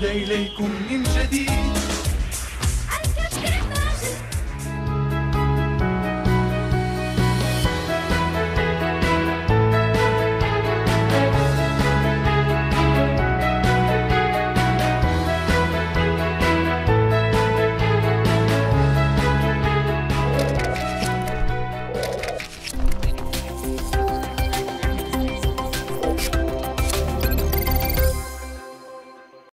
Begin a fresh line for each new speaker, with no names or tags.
عاد إليكم من جديد.